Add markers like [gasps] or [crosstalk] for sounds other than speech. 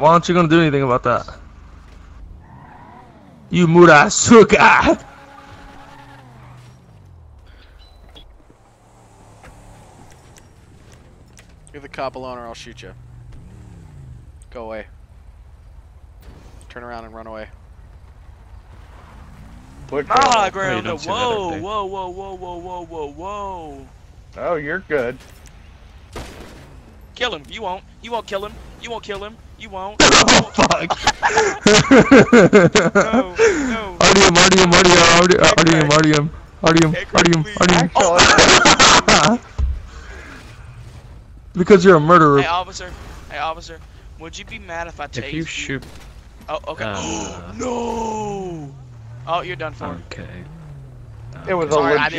Why aren't you gonna do anything about that? You Murasuka! Leave the cop alone or I'll shoot you. Go away. Turn around and run away. Look Ah, at- ground. don't see that Whoa, whoa, whoa, whoa, whoa, whoa, whoa, whoa. oh, you're good. Kill him. You won't. You won't kill him. You won't kill him. You won't. [laughs] oh fuck! No, no. Artium, Artium, Artium, Artium, Artium, Artium. Because you're a murderer. Hey, officer. Hey, officer. Would you be mad if I tased If you shoot, Oh, okay. Uh, [gasps] no. Oh, you're done for. okay. It was Sorry, a I legit. didn't-